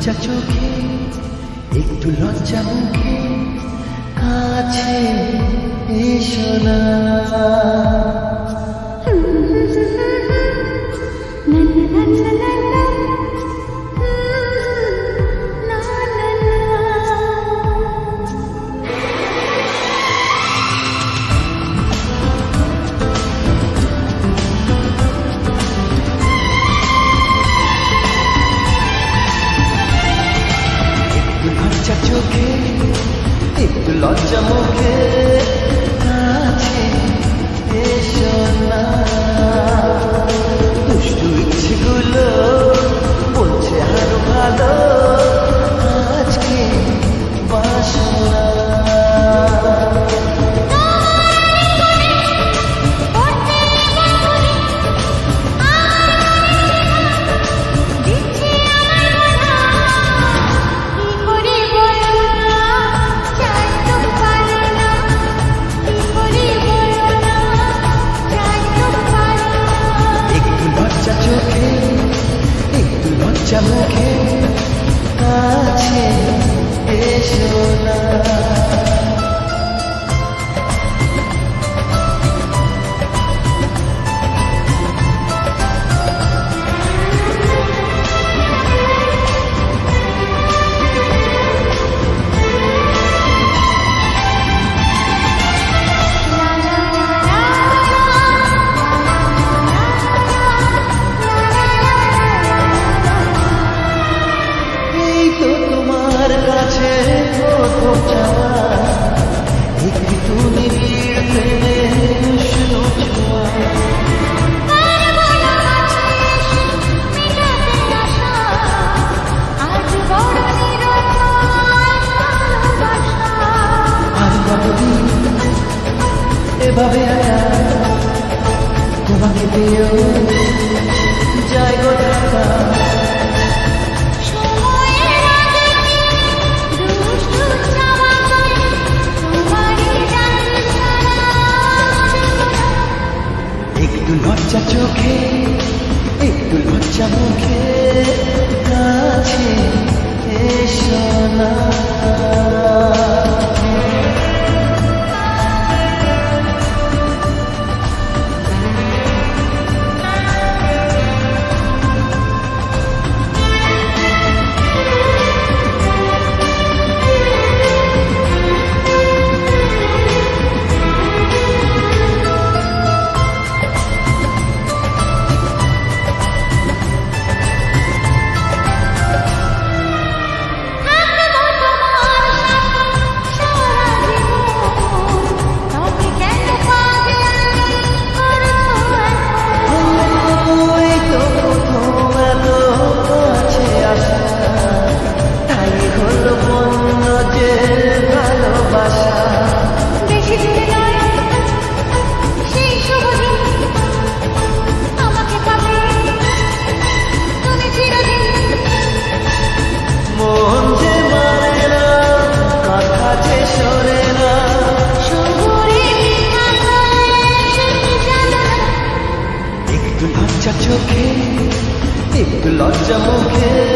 লজ্জা চোখে একটু লজ্জা মুখে কাছে এসো না। লজ্জা একটু আছে এসো না। Jai Gopal. don't care.